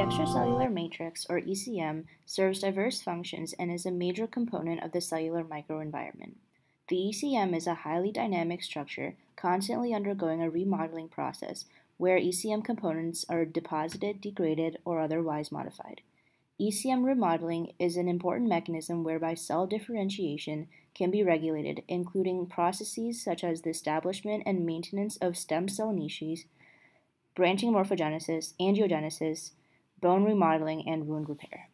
The extracellular matrix, or ECM, serves diverse functions and is a major component of the cellular microenvironment. The ECM is a highly dynamic structure constantly undergoing a remodeling process where ECM components are deposited, degraded, or otherwise modified. ECM remodeling is an important mechanism whereby cell differentiation can be regulated, including processes such as the establishment and maintenance of stem cell niches, branching morphogenesis, angiogenesis, bone remodeling, and wound repair.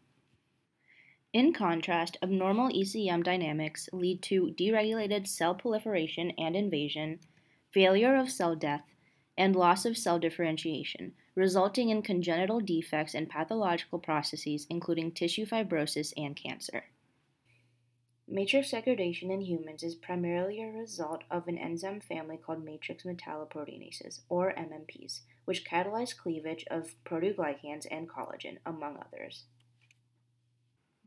In contrast, abnormal ECM dynamics lead to deregulated cell proliferation and invasion, failure of cell death, and loss of cell differentiation, resulting in congenital defects and pathological processes, including tissue fibrosis and cancer. Matrix degradation in humans is primarily a result of an enzyme family called matrix metalloproteinases, or MMPs, which catalyze cleavage of proteoglycans and collagen, among others.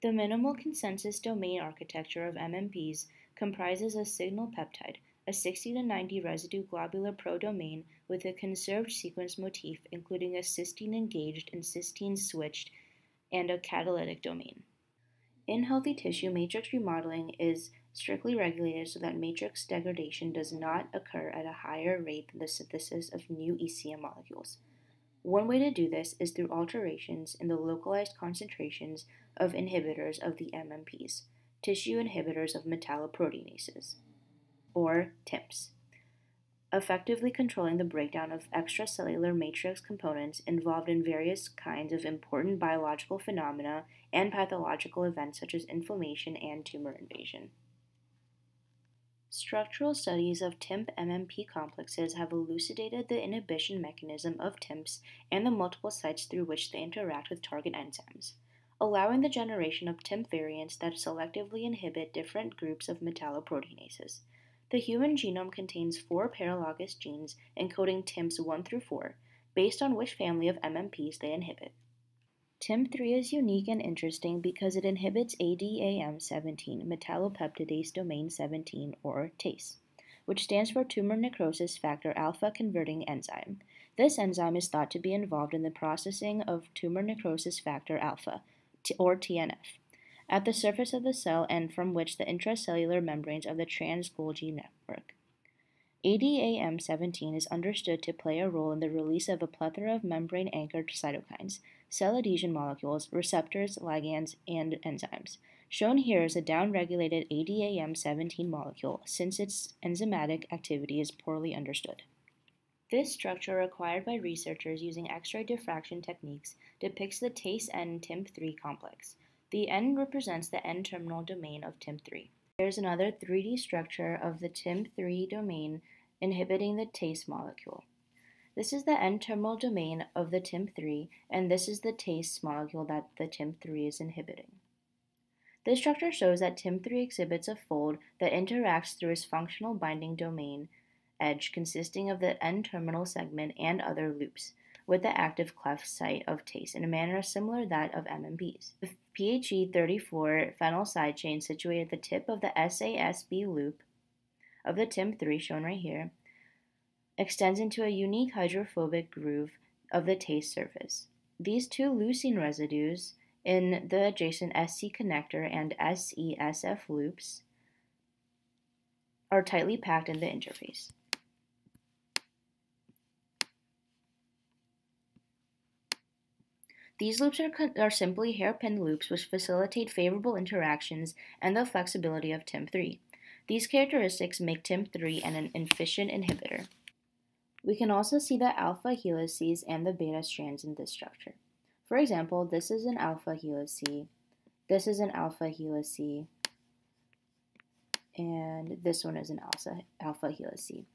The minimal consensus domain architecture of MMPs comprises a signal peptide, a 60 to 90 residue globular prodomain with a conserved sequence motif, including a cysteine engaged and cysteine switched, and a catalytic domain. In healthy tissue, matrix remodeling is strictly regulated so that matrix degradation does not occur at a higher rate than the synthesis of new ECM molecules. One way to do this is through alterations in the localized concentrations of inhibitors of the MMPs, tissue inhibitors of metalloproteinases, or TIMPs effectively controlling the breakdown of extracellular matrix components involved in various kinds of important biological phenomena and pathological events such as inflammation and tumor invasion. Structural studies of TIMP MMP complexes have elucidated the inhibition mechanism of TIMPs and the multiple sites through which they interact with target enzymes, allowing the generation of TIMP variants that selectively inhibit different groups of metalloproteinases. The human genome contains four paralogous genes encoding TIMPs 1 through 4, based on which family of MMPs they inhibit. TIMP3 is unique and interesting because it inhibits ADAM17, metallopeptidase domain 17, or TACE, which stands for tumor necrosis factor alpha converting enzyme. This enzyme is thought to be involved in the processing of tumor necrosis factor alpha, or TNF at the surface of the cell and from which the intracellular membranes of the trans-Golgi network. ADAM17 is understood to play a role in the release of a plethora of membrane anchored cytokines, cell adhesion molecules, receptors, ligands, and enzymes. Shown here is a downregulated ADAM17 molecule since its enzymatic activity is poorly understood. This structure, acquired by researchers using X-ray diffraction techniques, depicts the TACE-N TIMP3 complex. The N represents the N-terminal domain of TIMP3. There is another 3D structure of the TIMP3 domain inhibiting the TACE molecule. This is the N-terminal domain of the TIMP3, and this is the TACE molecule that the TIMP3 is inhibiting. This structure shows that TIMP3 exhibits a fold that interacts through its functional binding domain edge consisting of the N-terminal segment and other loops with the active cleft site of TACE in a manner similar that of MMPs. The PHE34 phenyl side chain situated at the tip of the SASB loop of the TIMP3 shown right here extends into a unique hydrophobic groove of the TACE surface. These two leucine residues in the adjacent SC connector and SESF loops are tightly packed in the interface. These loops are, are simply hairpin loops which facilitate favorable interactions and the flexibility of TIMP3. These characteristics make TIMP3 an efficient inhibitor. We can also see the alpha helices and the beta strands in this structure. For example, this is an alpha helice, this is an alpha helice, and this one is an alpha, alpha helice.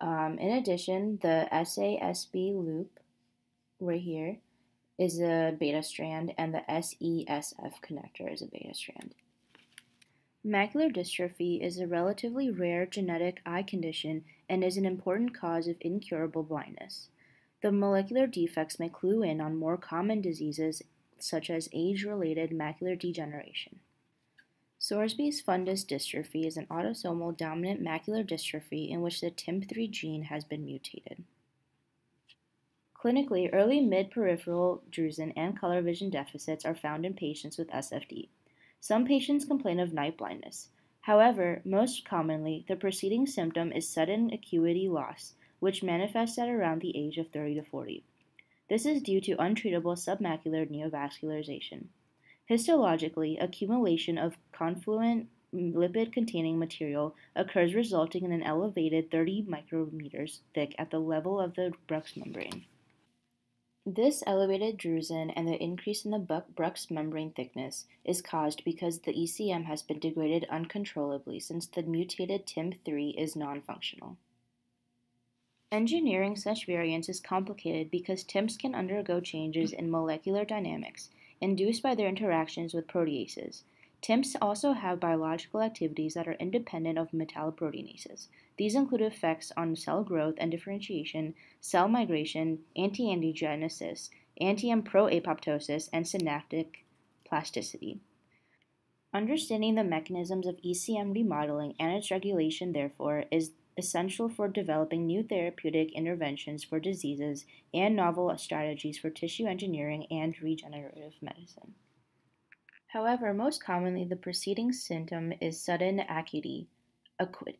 Um, in addition, the SASB loop right here is a beta strand, and the SESF connector is a beta strand. Macular dystrophy is a relatively rare genetic eye condition and is an important cause of incurable blindness. The molecular defects may clue in on more common diseases such as age related macular degeneration. Sorsby's fundus dystrophy is an autosomal dominant macular dystrophy in which the TIMP3 gene has been mutated. Clinically, early mid-peripheral drusen and color vision deficits are found in patients with SFD. Some patients complain of night blindness. However, most commonly, the preceding symptom is sudden acuity loss, which manifests at around the age of 30 to 40. This is due to untreatable submacular neovascularization. Histologically, accumulation of confluent lipid containing material occurs, resulting in an elevated 30 micrometers thick at the level of the Bruch's membrane. This elevated drusen and the increase in the Bruch's membrane thickness is caused because the ECM has been degraded uncontrollably since the mutated TIMP3 is non functional. Engineering such variants is complicated because TIMPs can undergo changes in molecular dynamics induced by their interactions with proteases. TIMPs also have biological activities that are independent of metalloproteinases. These include effects on cell growth and differentiation, cell migration, anti-angiogenesis, anti-M pro-apoptosis, and synaptic plasticity. Understanding the mechanisms of ECM remodeling and its regulation, therefore, is essential for developing new therapeutic interventions for diseases and novel strategies for tissue engineering and regenerative medicine. However, most commonly, the preceding symptom is sudden acuity. Acu-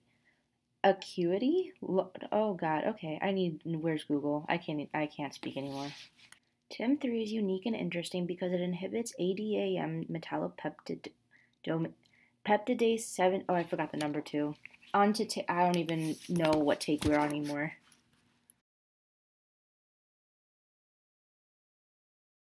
acuity? Oh God. Okay, I need. Where's Google? I can't. I can't speak anymore. TIMP3 is unique and interesting because it inhibits ADAM metallopeptid peptidase seven. Oh, I forgot the number two on to ta- I don't even know what take we're on anymore.